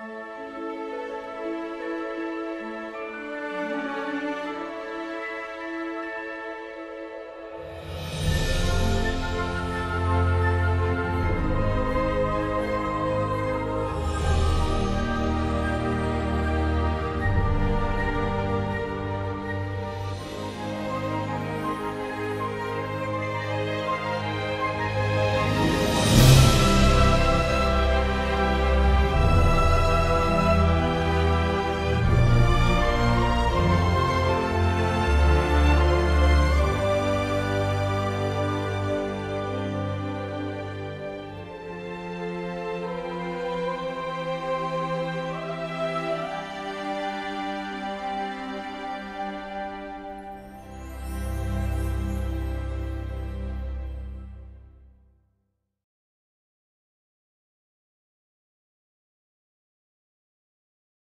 へえ。